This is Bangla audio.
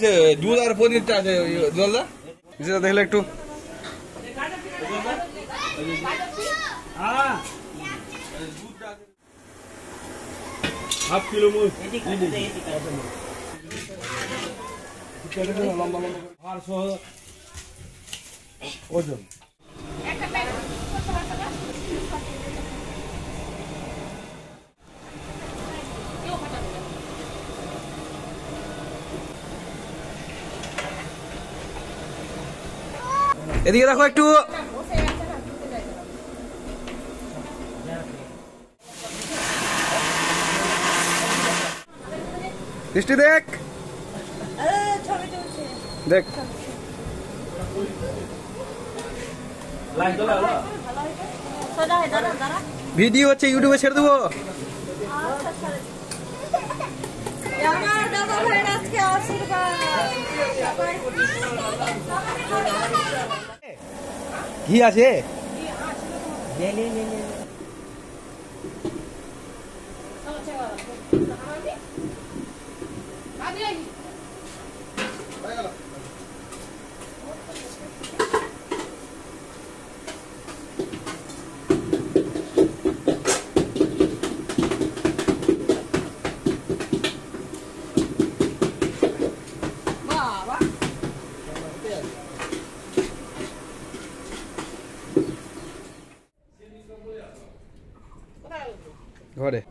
যে দুধ আর পনিরটা আছে জলদা? যেটা দেখলে একটু। হাফ কিলো লম্বা লম্বা ওজন। এদিকে দেখো একটু। দৃষ্টি দেখ। দেখ। ভিডিও হচ্ছে ইউটিউবে ছেড়ে দেবো। আমার দাদা ভাইয়ের আজকে আশীর্বাদ। ঘি আছে 好的。